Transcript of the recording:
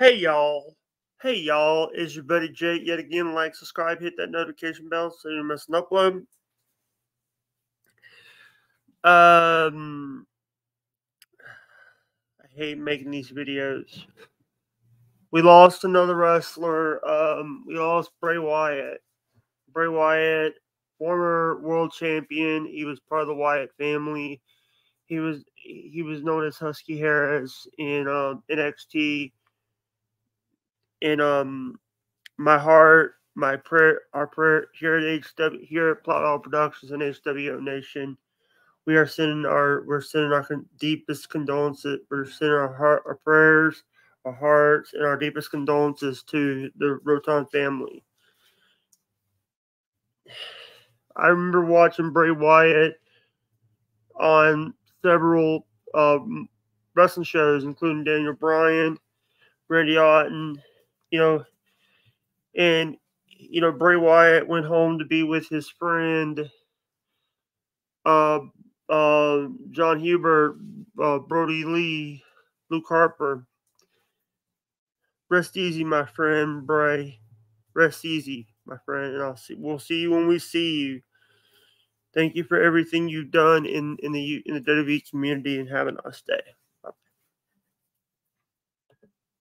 Hey y'all. Hey y'all, is your buddy Jake yet again. Like, subscribe, hit that notification bell so you don't miss an upload. Um, I hate making these videos. We lost another wrestler. Um, we lost Bray Wyatt. Bray Wyatt, former world champion. He was part of the Wyatt family. He was he was known as Husky Harris in um, NXT in um my heart, my prayer, our prayer here at HW here at Plot All Productions and HWO Nation. We are sending our we're sending our deepest condolences. We're sending our heart, our prayers, our hearts, and our deepest condolences to the Roton family. I remember watching Bray Wyatt on several um, wrestling shows, including Daniel Bryan, Randy Orton, you know, and you know Bray Wyatt went home to be with his friend, uh, uh, Jon Huber, uh, Brodie Lee, Luke Harper. Rest easy, my friend Bray. Rest easy, my friend, and I'll see. We'll see you when we see you. Thank you for everything you've done in in the in the WWE community, and have a nice day.